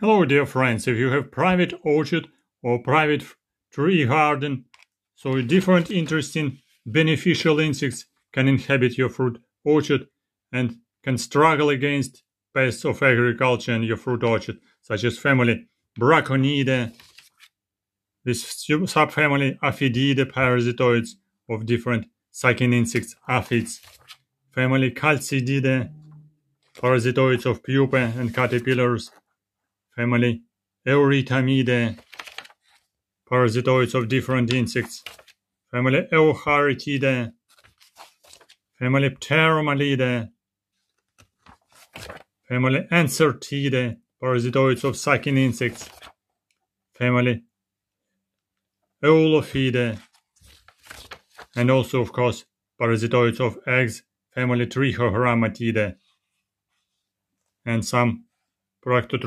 Hello dear friends, if you have private orchard or private tree garden, so different interesting beneficial insects can inhabit your fruit orchard and can struggle against pests of agriculture and your fruit orchard, such as family Braconidae, this subfamily Aphididae parasitoids of different sucking insects, aphids, family Chalcididae, parasitoids of pupae and caterpillars, family Eurytomidae, parasitoids of different insects, family Eucharitidae, family Pteromalidae, family Encyrtidae, parasitoids of sucking insects, family Eulophidae, and also, of course, parasitoids of eggs, family Trichogrammatidae, and some Proctotrupidae.